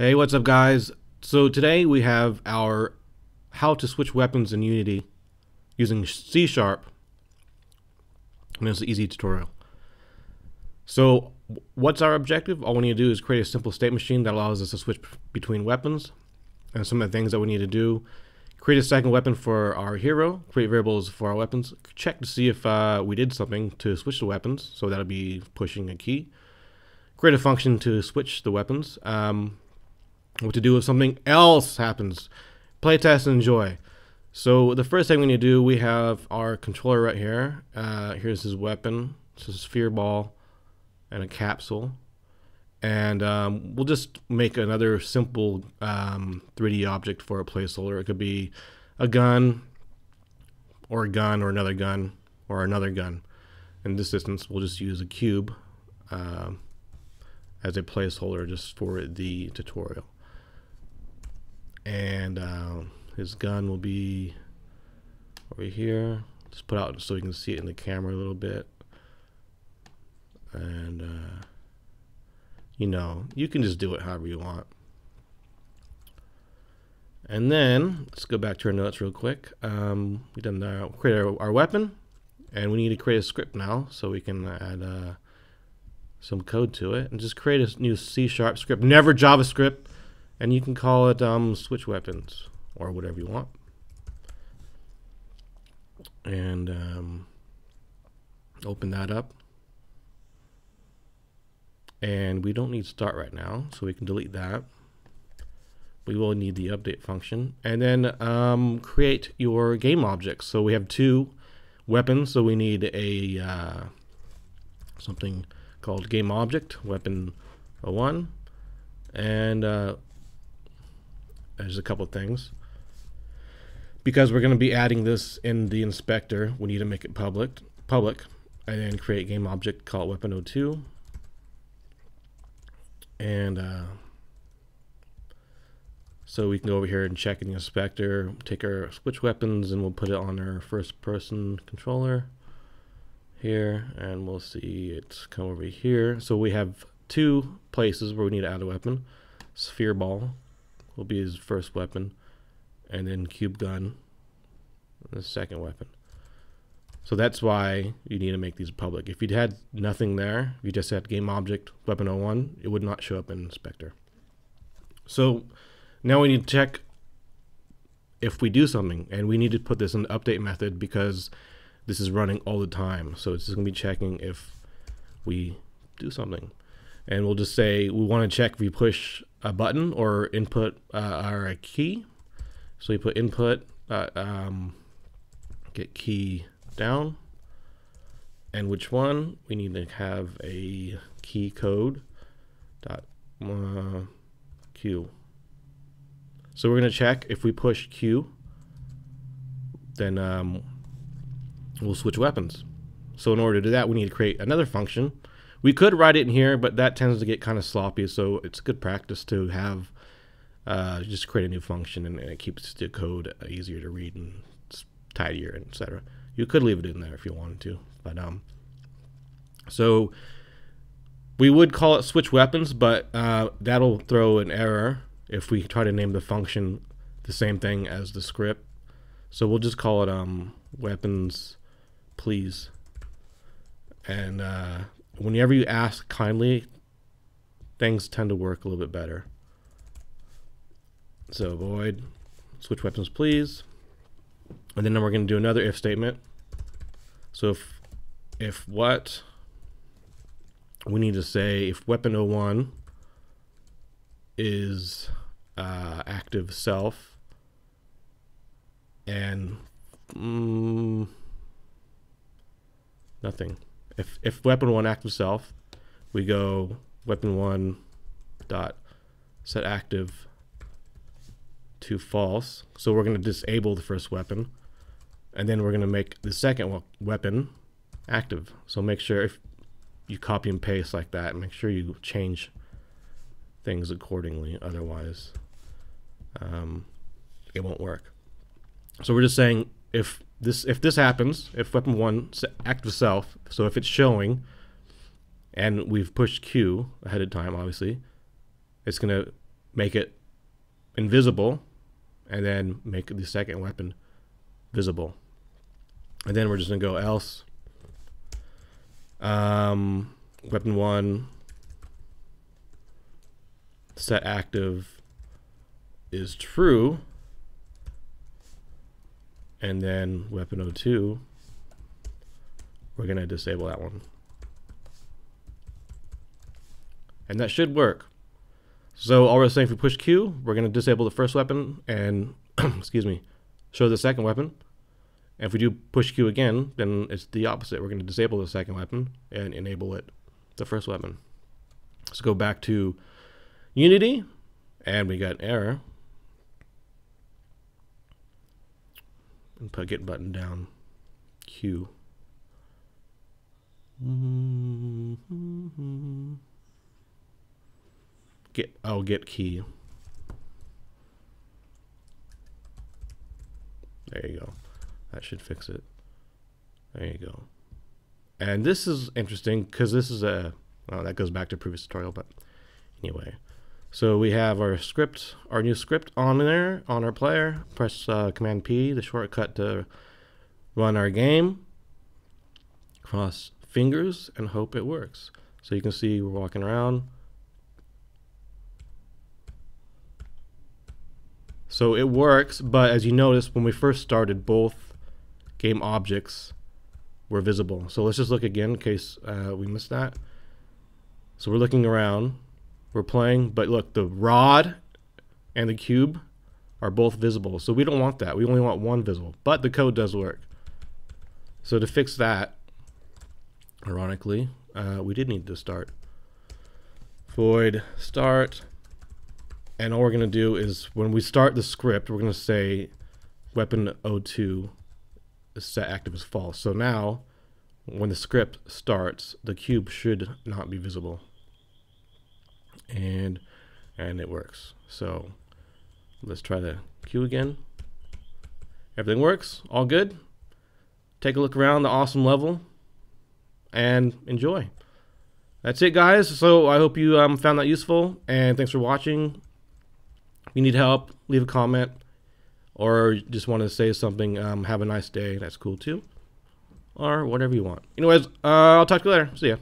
Hey, what's up guys? So today we have our how to switch weapons in Unity using C Sharp. And it's an easy tutorial. So what's our objective? All we need to do is create a simple state machine that allows us to switch between weapons. And some of the things that we need to do, create a second weapon for our hero, create variables for our weapons, check to see if uh, we did something to switch the weapons. So that'll be pushing a key. Create a function to switch the weapons. Um, what to do if something else happens. Playtest and enjoy. So the first thing we need to do, we have our controller right here. Uh, here's his weapon. It's a sphere ball and a capsule. And um, we'll just make another simple um, 3D object for a placeholder. It could be a gun, or a gun, or another gun, or another gun. In this instance, we'll just use a cube uh, as a placeholder just for the tutorial and uh, his gun will be over here. Just put out so you can see it in the camera a little bit. And uh, you know you can just do it however you want. And then let's go back to our notes real quick. Um, we done create our, our, weapon and we need to create a script now so we can add uh, some code to it and just create a new C sharp script. Never JavaScript and you can call it um, switch weapons or whatever you want. And um, open that up. And we don't need start right now so we can delete that. We will need the update function. And then um, create your game objects. So we have two weapons. So we need a uh, something called game object weapon 01 and uh, there's a couple of things. Because we're going to be adding this in the inspector, we need to make it public, public, and then create game object called weapon 02. And uh, so we can go over here and check in the inspector, take our switch weapons, and we'll put it on our first person controller here, and we'll see it come over here. So we have two places where we need to add a weapon. Sphere ball will be his first weapon, and then cube gun, the second weapon. So that's why you need to make these public. If you'd had nothing there, if you just had game object weapon 01, it would not show up in inspector. So now we need to check if we do something, and we need to put this in the update method because this is running all the time. So it's just gonna be checking if we do something. And we'll just say we want to check if we push a button or input uh, or a key. So we put input, uh, um, get key down, and which one we need to have a key code dot uh, Q. So we're going to check if we push Q, then um, we'll switch weapons. So in order to do that, we need to create another function we could write it in here, but that tends to get kind of sloppy. So it's good practice to have uh, just create a new function, and, and, it keeps the code easier to read and tidier, etc. You could leave it in there if you wanted to, but um, so we would call it switch weapons, but uh, that'll throw an error if we try to name the function the same thing as the script. So we'll just call it um, weapons, please, and uh, whenever you ask kindly, things tend to work a little bit better. So void switch weapons please. And then we're going to do another if statement. So if if what we need to say if weapon 01 is uh, active self and mm, nothing if if weapon one active self, we go weapon one dot set active to false. So we're going to disable the first weapon, and then we're going to make the second weapon active. So make sure if you copy and paste like that, make sure you change things accordingly. Otherwise, um, it won't work. So we're just saying if this if this happens, if weapon one active self, so if it's showing, and we've pushed Q ahead of time, obviously, it's gonna make it invisible, and then make the second weapon visible. And then we're just gonna go else. Um, weapon one set active is true. And then weapon 02, we're gonna disable that one. And that should work. So all we're saying, if we push Q, we're gonna disable the first weapon and, excuse me, show the second weapon. And if we do push Q again, then it's the opposite. We're going to disable the second weapon and enable it, the first weapon. Let's go back to Unity, and we got an error. And put get button down, Q. Get, oh, get key. There you go. That should fix it. There you go. And this is interesting because this is a, well, that goes back to previous tutorial, but anyway. So we have our script, our new script on there, on our player. Press uh, Command P, the shortcut to run our game. Cross fingers and hope it works. So you can see we're walking around. So it works, but as you notice, when we first started, both game objects were visible. So let's just look again in case uh, we missed that. So we're looking around, we're playing, but look, the rod and the cube are both visible. So we don't want that. We only want one visible, but the code does work. So to fix that, ironically, uh, we did need to start. Void start. And all we're going to do is when we start the script, we're going to say weapon 02 set active as false. So now, when the script starts, the cube should not be visible. And and it works. So let's try the Q again. Everything works, all good. Take a look around the awesome level and enjoy. That's it, guys. So I hope you um, found that useful, and thanks for watching. If you need help, leave a comment or just want to say something, um, have a nice day, that's cool too. Or whatever you want. Anyways, uh, I'll talk to you later. See ya.